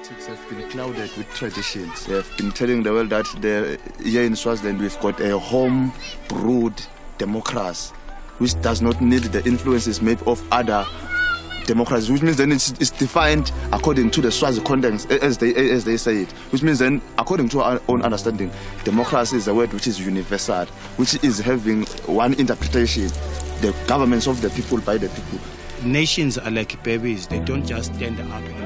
politics have been clouded with traditions. They have been telling the world that the, here in Swaziland we've got a home brewed democracy, which does not need the influences made of other democracies, which means then it's, it's defined according to the Swazi context, as they, as they say it. Which means then, according to our own understanding, democracy is a word which is universal, which is having one interpretation, the governments of the people by the people. Nations are like babies, they don't just stand up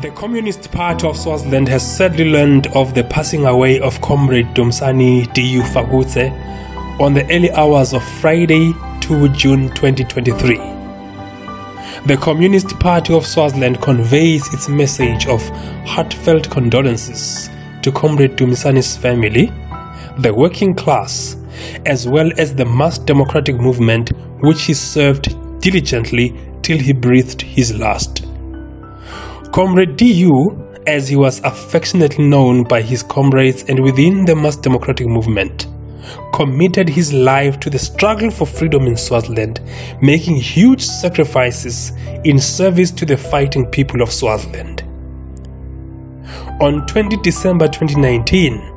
The Communist Party of Swaziland has sadly learned of the passing away of Comrade Dumsani D.U. Fakudze on the early hours of Friday, 2 June 2023. The Communist Party of Swaziland conveys its message of heartfelt condolences to Comrade Dumsani's family, the working class, as well as the mass democratic movement which he served diligently till he breathed his last. Comrade DU, as he was affectionately known by his comrades and within the mass democratic movement, committed his life to the struggle for freedom in Swaziland, making huge sacrifices in service to the fighting people of Swaziland. On 20 December 2019,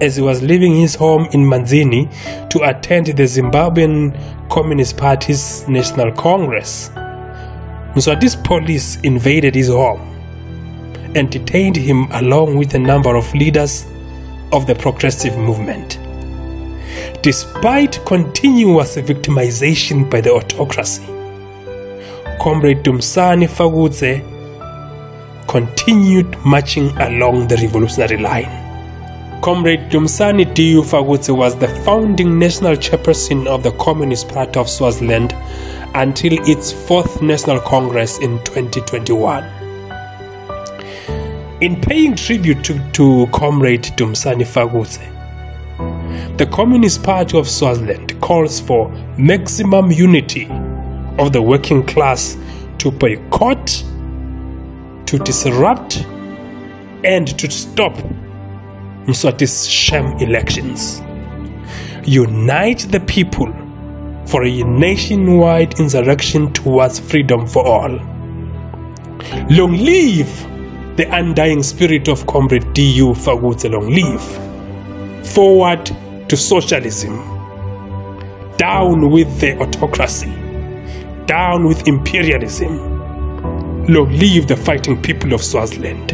as he was leaving his home in Manzini to attend the Zimbabwean Communist Party's National Congress, Mswati's police invaded his home and detained him along with a number of leaders of the progressive movement. Despite continuous victimization by the autocracy, Comrade Dumsani Fakudze continued marching along the revolutionary line. Comrade Dumsani DU Fakudze was the founding national chairperson of the Communist Party of Swaziland until its fourth National Congress in 2021. In paying tribute to, to Comrade Dumsani Fakudze, the Communist Party of Swaziland calls for maximum unity of the working class to boycott, to disrupt, and to stop Mswati's sham elections. Unite the people for a nationwide insurrection towards freedom for all. Long live the undying spirit of Comrade D.U. Fakudze Long live. Forward to socialism. Down with the autocracy. Down with imperialism. Long live the fighting people of Swaziland.